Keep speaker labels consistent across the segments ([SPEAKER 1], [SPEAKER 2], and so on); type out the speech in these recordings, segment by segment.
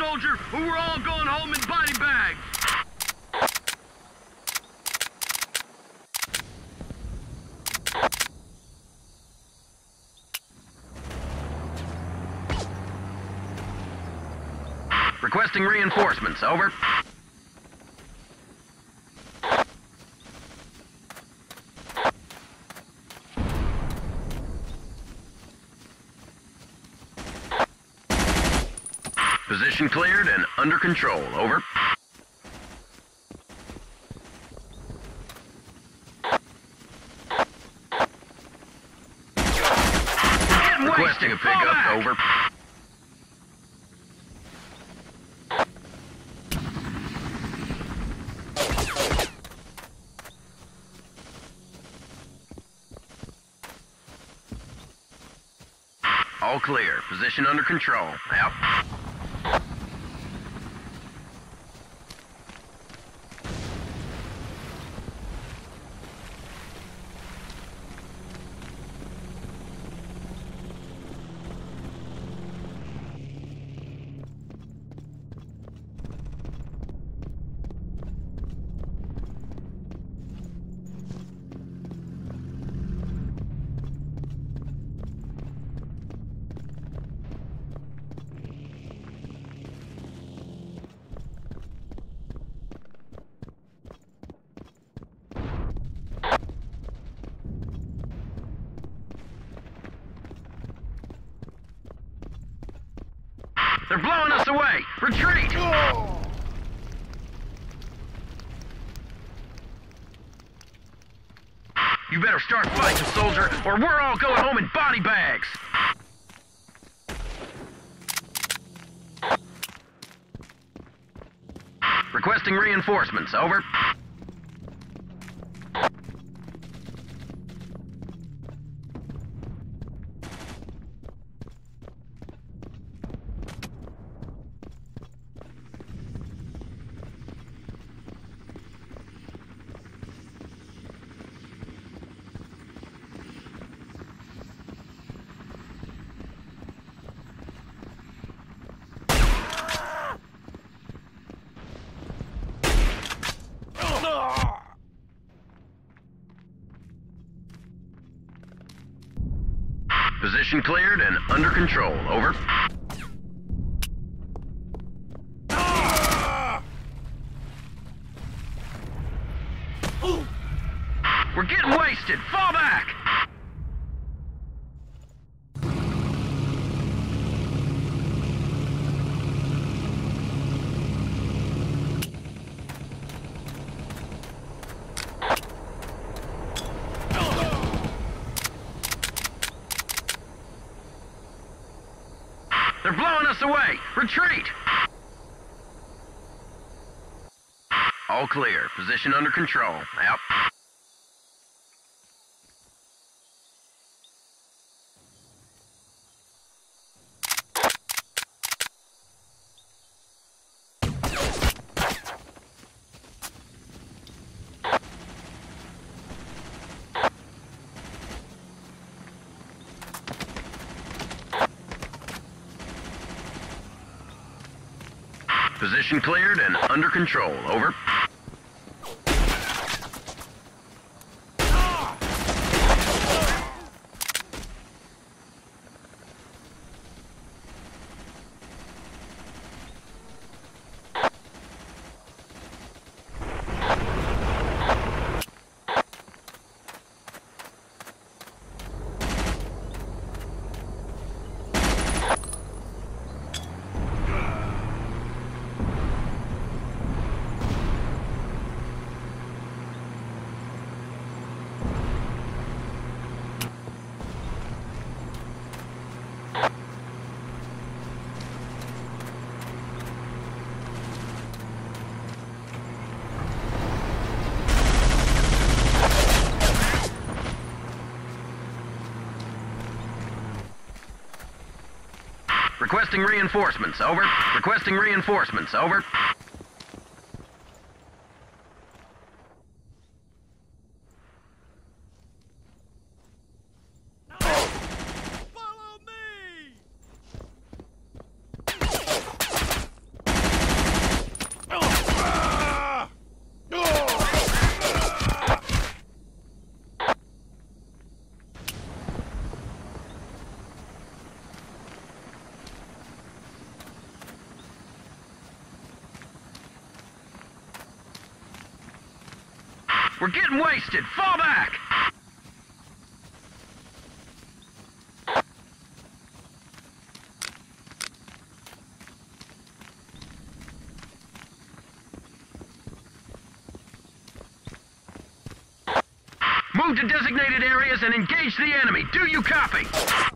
[SPEAKER 1] soldier, or we're all going home in body bags. Requesting reinforcements, over. Position cleared and under control, over. Requesting a pickup, over. All clear. Position under control. Out. Blowing us away! Retreat! You better start fighting, soldier, or we're all going home in body bags! Requesting reinforcements, over. Position cleared and under control, over. We're getting wasted! Fall back! They're blowing us away! Retreat! All clear. Position under control. Out. Position cleared and under control. Over. Requesting reinforcements. Over. Requesting reinforcements. Over. We're getting wasted. Fall back. Move to designated areas and engage the enemy. Do you copy?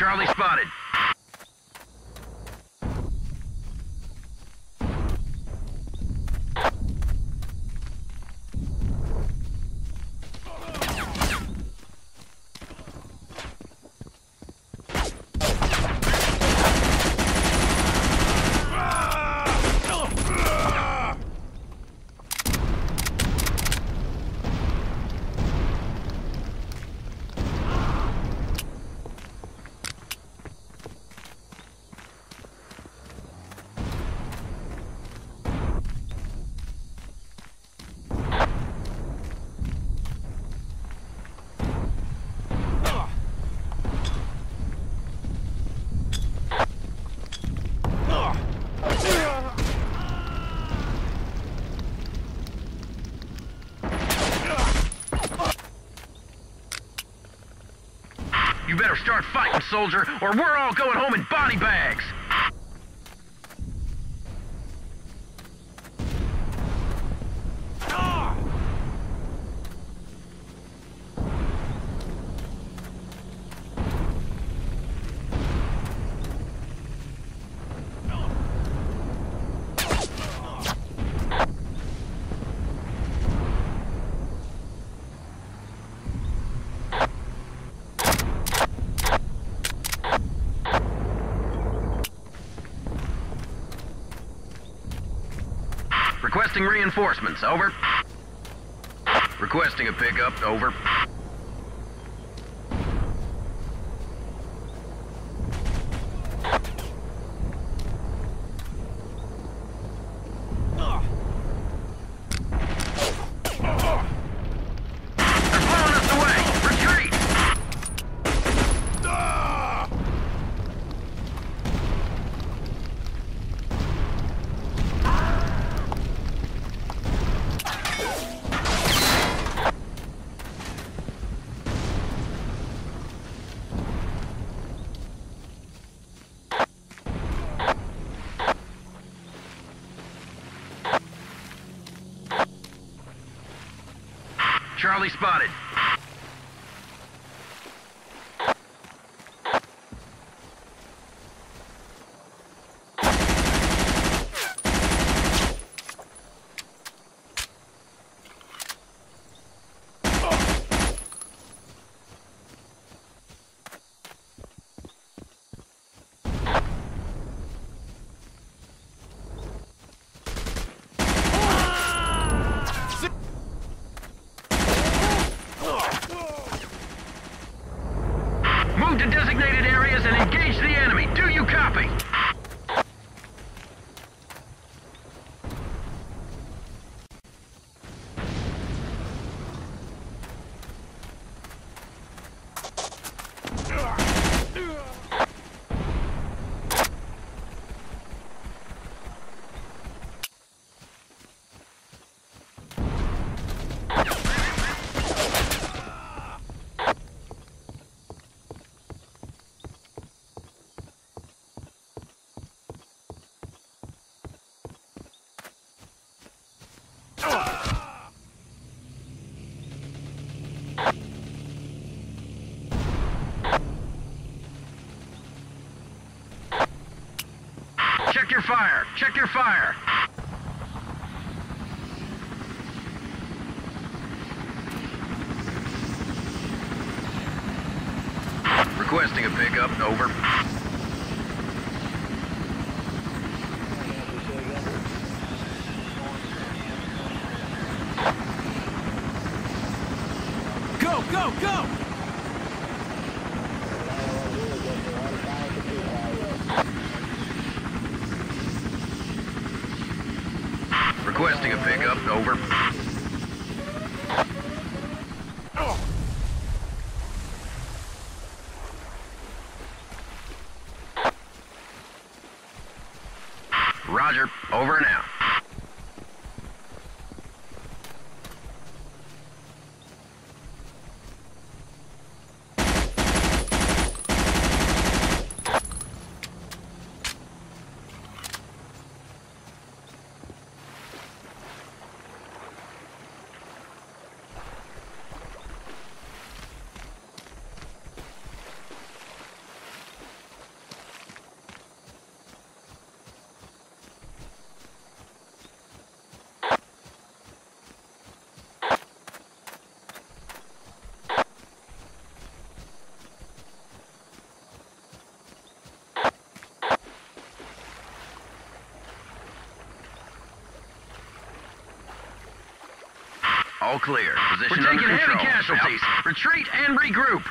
[SPEAKER 1] Charlie spotted. You better start fighting, soldier, or we're all going home in body bags. Requesting reinforcements. Over. Requesting a pickup. Over. Charlie spotted. Move to designated areas and engage the enemy. Do you copy? Check your fire. Check your fire. Requesting a pickup. Over. A pickup. Over. Roger. Over and out. All clear. Position
[SPEAKER 2] We're taking heavy casualties.
[SPEAKER 1] Retreat and regroup.